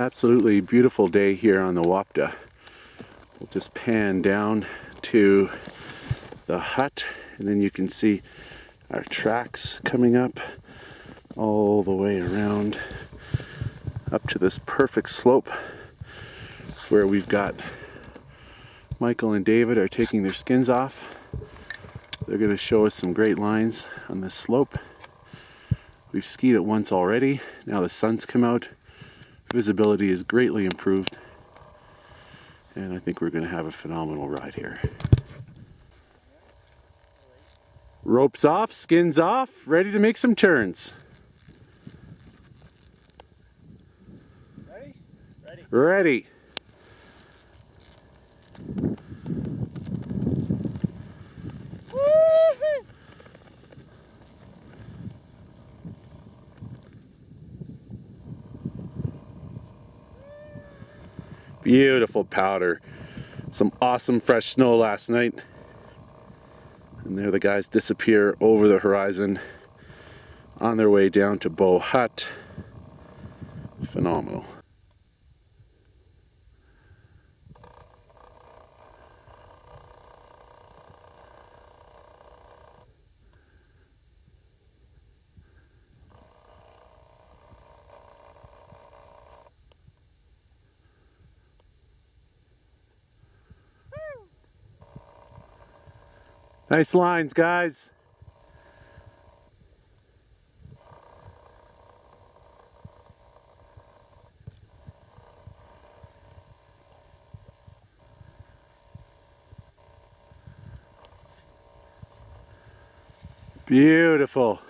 Absolutely beautiful day here on the Wapta. We'll just pan down to the hut and then you can see our tracks coming up all the way around up to this perfect slope where we've got Michael and David are taking their skins off. They're going to show us some great lines on this slope. We've skied it once already. Now the sun's come out. Visibility is greatly improved. And I think we're going to have a phenomenal ride here. Ropes off, skins off, ready to make some turns. Ready? Ready. Ready. Beautiful powder. Some awesome fresh snow last night. And there the guys disappear over the horizon on their way down to Bow Hut. Phenomenal. Nice lines, guys. Beautiful.